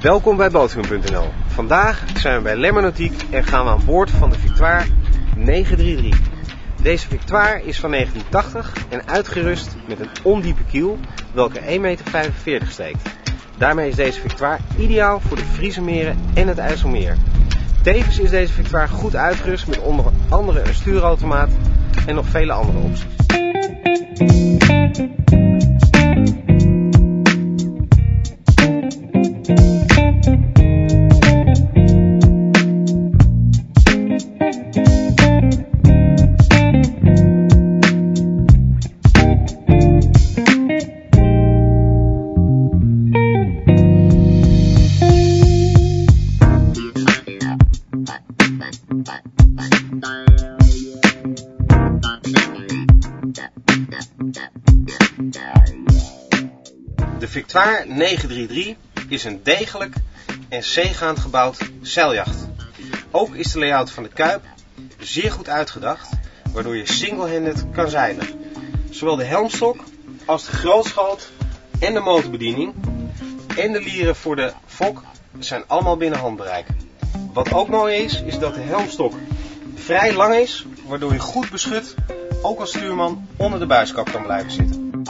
Welkom bij Boothuun.nl. Vandaag zijn we bij Lemmernautiek en gaan we aan boord van de Victoire 933. Deze Victoire is van 1980 en uitgerust met een ondiepe kiel welke 1,45 meter steekt. Daarmee is deze Victoire ideaal voor de Friese meren en het IJsselmeer. Tevens is deze Victoire goed uitgerust met onder andere een stuurautomaat en nog vele andere opties. De Victoire 933 is een degelijk en zeegaand gebouwd zeiljacht. Ook is de layout van de kuip zeer goed uitgedacht, waardoor je single-handed kan zeilen. Zowel de helmstok als de grootschoot en de motorbediening en de lieren voor de fok zijn allemaal binnen handbereik. Wat ook mooi is, is dat de helmstok vrij lang is, waardoor je goed beschut, ook als stuurman, onder de buiskap kan blijven zitten.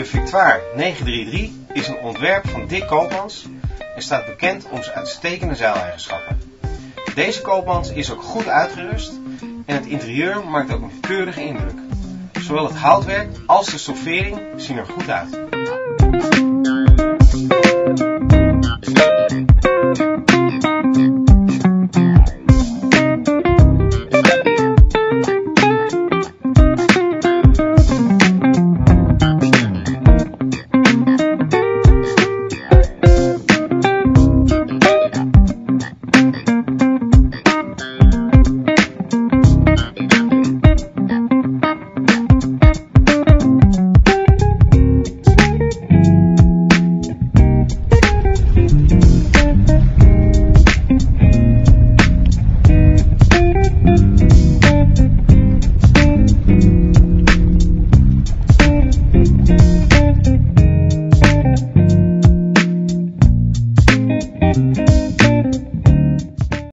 De Victoire 933 is een ontwerp van Dick Koopmans en staat bekend om zijn uitstekende zeileigenschappen. Deze Koopmans is ook goed uitgerust en het interieur maakt ook een keurige indruk. Zowel het houtwerk als de stoffering zien er goed uit.